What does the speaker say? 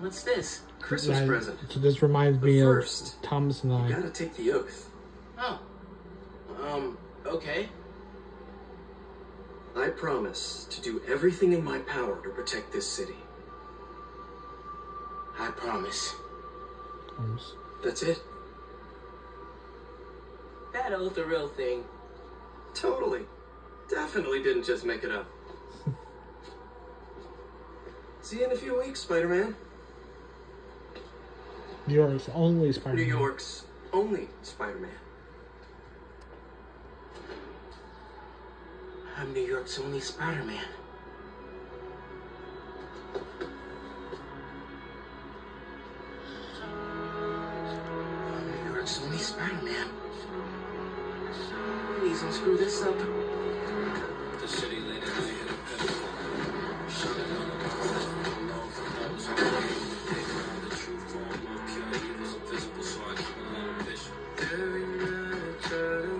What's this? Christmas That- present. So this reminds But me first, of Thomas and You I. gotta take the oath. Oh. Um, okay. I promise to do everything in my power to protect this city. I promise. Thomas. That's it. That oath a real thing. Totally. Definitely didn't just make it up. See you in a few weeks, Spider-Man. New York's only Spider-Man. New York's only Spider-Man. I'm New York's only Spider-Man. I'm New York's only Spider-Man. Please don't screw this up. Thank.